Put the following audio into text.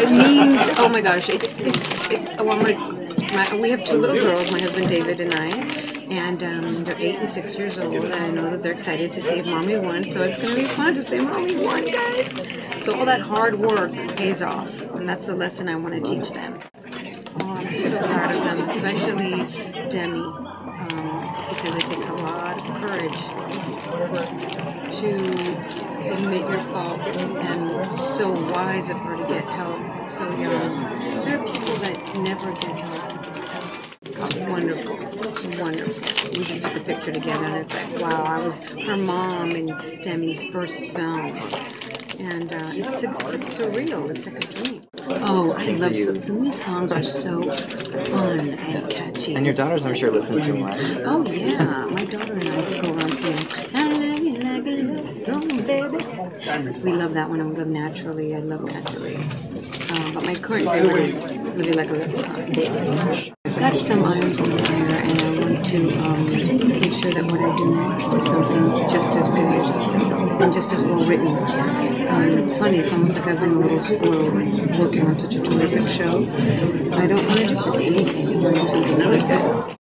It means, oh my gosh, it's, it's, it's oh, like, my, we have two little girls, my husband David and I, and um, they're eight and six years old, and I know that they're excited to see if mommy won, so it's going to be fun to say mommy won, guys. So all that hard work pays off, and that's the lesson I want to teach them. Oh, I'm so proud of them, especially Demi, um, because it takes a lot of courage to admit your faults so wise of her to get help so young. There are people that never get help. It's wonderful. It's wonderful. We just took a picture together and it's like, wow, I was her mom in Demi's first film. And uh, it's, it's, it's surreal. It's like a dream. Oh, I love some, some of these songs are so fun and catchy. And your daughters, I'm sure, listen to lot. Oh yeah, my daughter and I go around singing. "I love you like song, baby." We love that one. I love naturally. I love naturally. Um, but my current favorite is really like a. I've got some irons in the and I want to um, make sure that what I do next is something just as good and just as well written. Um, it's funny. It's almost like I've been a little spoiled working on such a terrific show. I don't want to do just anything. I want to do something really good.